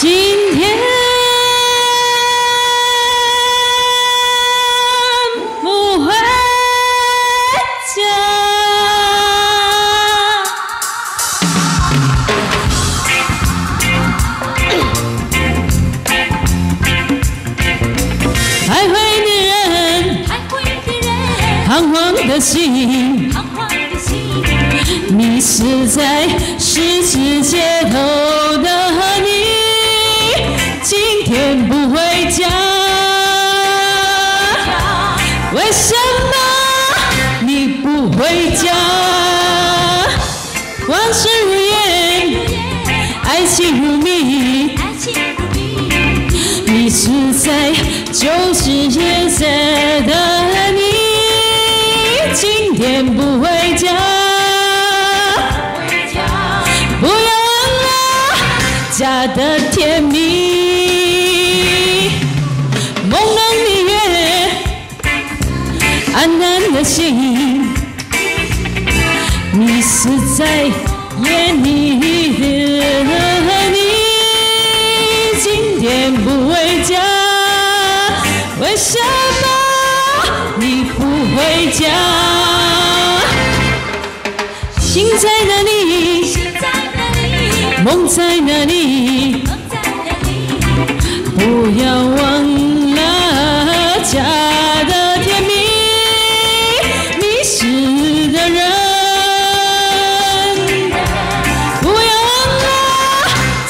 今天不回家。徘徊的人，徘徊的人，彷徨的心，彷徨的心，迷失在回家？往事如烟，爱情如谜，爱情如谜，迷失在旧时颜色的你，今天不回家。家，不要忘了家的甜蜜，朦胧的月，暗淡的心，迷失在夜里的你，今天不回家，为什么你不回家？心在哪里？梦在哪里？梦在哪里？不要忘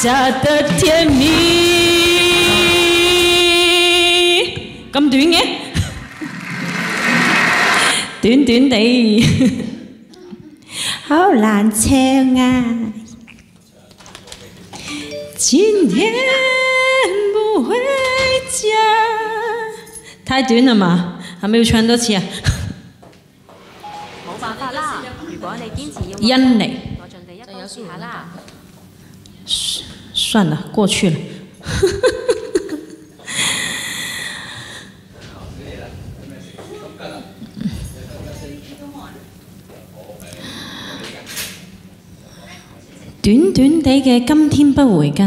家的甜蜜。咁短嘅，短短地。好難唱啊！今天不回家，太短了嘛？係咪要唱多次啊？冇辦法啦，如果你堅持要我，印尼，我盡地一刀試下啦。算了，过去了。短短地嘅今天不回家。